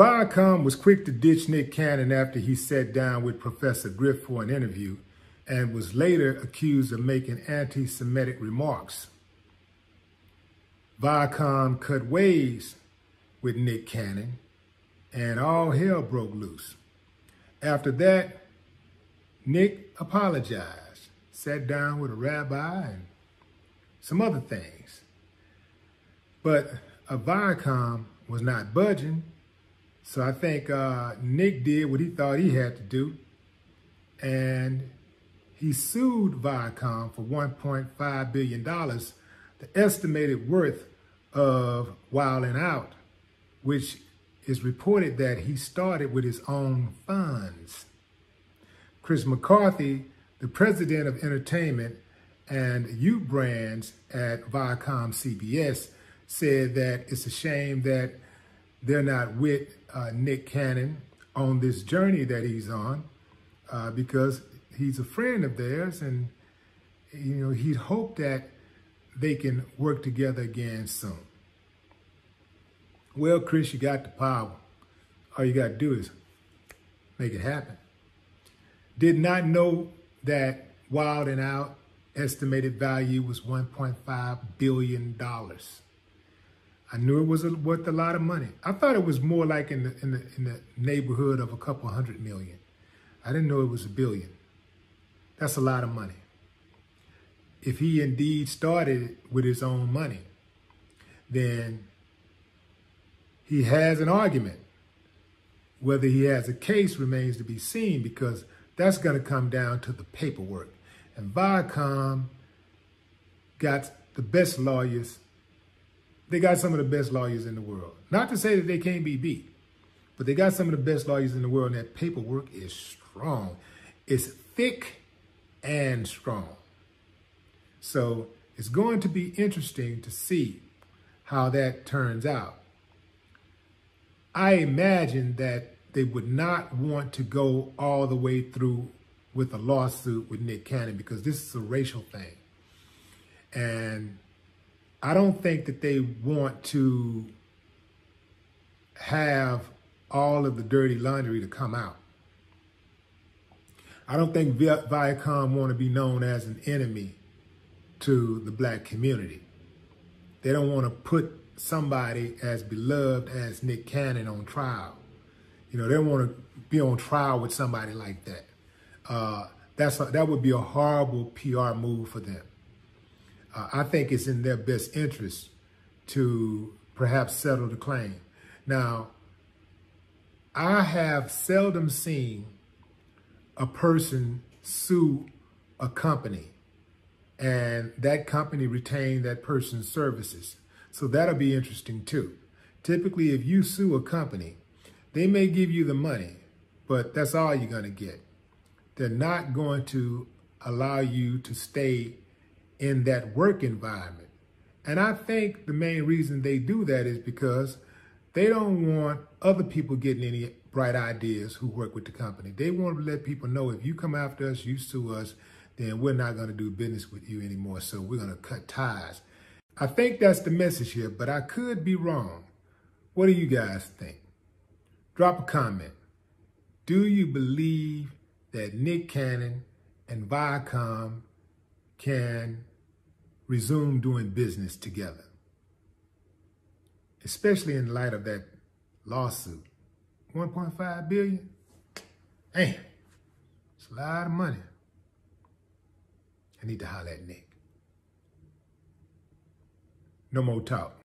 Viacom was quick to ditch Nick Cannon after he sat down with Professor Griff for an interview and was later accused of making anti-Semitic remarks. Viacom cut ways with Nick Cannon and all hell broke loose. After that, Nick apologized, sat down with a rabbi and some other things. But a Viacom was not budging, so I think uh, Nick did what he thought he had to do, and he sued Viacom for $1.5 billion, the estimated worth of Wild 'N Out, which is reported that he started with his own funds. Chris McCarthy, the president of entertainment and youth brands at Viacom CBS, said that it's a shame that they're not with uh, Nick Cannon on this journey that he's on uh, because he's a friend of theirs and you know he'd hope that they can work together again soon. Well, Chris, you got the power. All you got to do is make it happen. Did not know that Wild 'N Out estimated value was $1.5 billion. I knew it was a, worth a lot of money. I thought it was more like in the, in the, in the neighborhood of a couple hundred million. I didn't know it was a billion. That's a lot of money. If he indeed started with his own money, then he has an argument. Whether he has a case remains to be seen because that's going to come down to the paperwork. And Viacom got the best lawyers. They got some of the best lawyers in the world. Not to say that they can't be beat, but they got some of the best lawyers in the world, and that paperwork is strong. It's thick and strong. So it's going to be interesting to see how that turns out. I imagine that they would not want to go all the way through with a lawsuit with Nick Cannon because this is a racial thing. And I don't think that they want to have all of the dirty laundry to come out. I don't think Viacom want to be known as an enemy to the black community. They don't want to put somebody as beloved as Nick Cannon on trial. You know, they don't want to be on trial with somebody like that. Uh, that's a, that would be a horrible PR move for them. Uh, I think it's in their best interest to perhaps settle the claim. Now, I have seldom seen a person sue a company and that company retain that person's services. So that'll be interesting too. Typically, if you sue a company, they may give you the money, but that's all you're going to get. They're not going to allow you to stay in that work environment. And I think the main reason they do that is because they don't want other people getting any bright ideas who work with the company. They want to let people know if you come after us, you sue us, then we're not going to do business with you anymore. So we're going to cut ties. I think that's the message here, but I could be wrong. What do you guys think? Drop a comment. Do you believe that Nick Cannon and Viacom can resume doing business together? Especially in light of that lawsuit. 1.5 billion? Damn, it's a lot of money. I need to holler at Nick. No more talk.